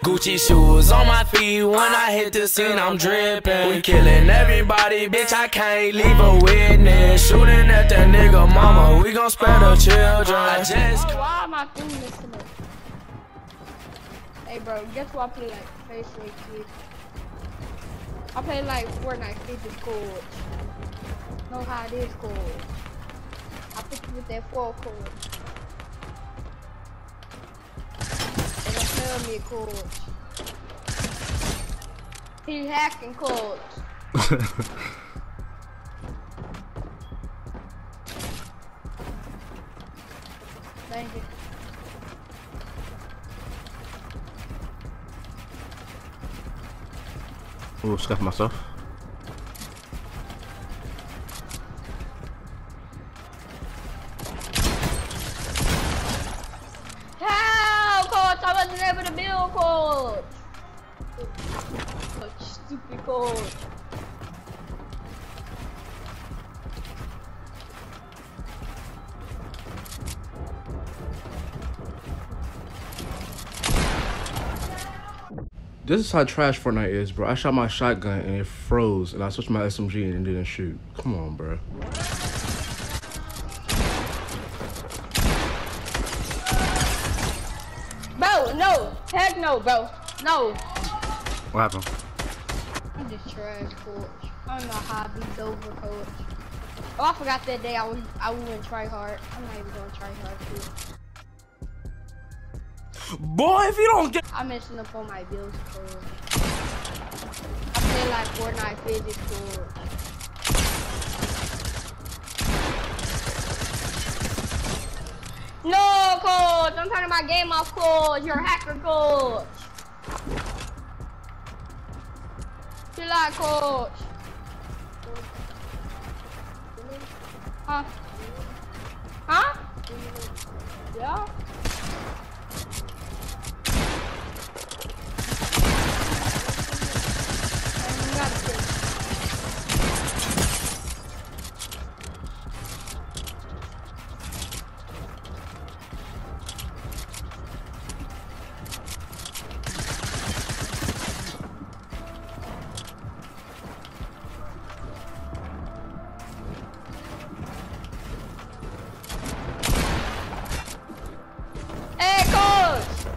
Gucci shoes on my feet when I hit the scene, I'm dripping. We killing everybody, bitch. I can't leave a witness. Shooting at that nigga mama, we gon' spare the children. I just. Oh, why am I thing missing it? Hey, bro, guess what I play like? Face Rate Kid. I play like Fortnite Physics Codes. Know how it is called. I put you with that four code. They me codes. He hacking codes. Thank you. Ooh, scuff myself. Help, coach! I wasn't able to build, coach. Coach, stupid coach. This is how trash Fortnite is, bro. I shot my shotgun and it froze, and I switched my SMG and it didn't shoot. Come on, bro. Bro, no. Heck no, bro. No. What happened? I'm just trash, coach. I don't know how I beat Dover, coach. Oh, I forgot that day I was I wouldn't try hard. I'm not even gonna try hard too. Boy, if you don't get. I'm messing up on my bills, coach. I play like Fortnite physics, coach. No, coach! I'm turning my game off, coach. You're a hacker, coach. Chill out, coach. Huh? Huh? Yeah?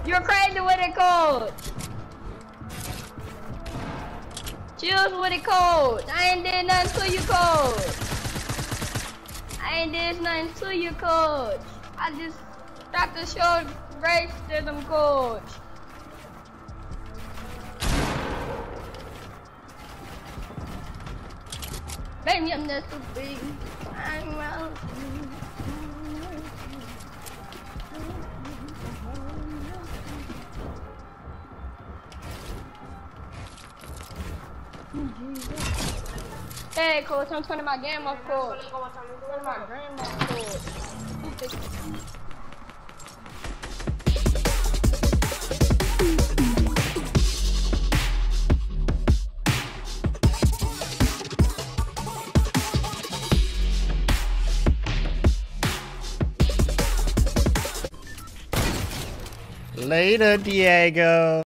You're crazy with it, coach! Choose with it, coach! I ain't did nothing to you, coach! I ain't did nothing to you, coach! I just tried to show grace to them, coach! Baby, I'm just too big. I'm out. Hey, coach, I'm turning my game off, coach. Turning my game off, coach. Later, Diego.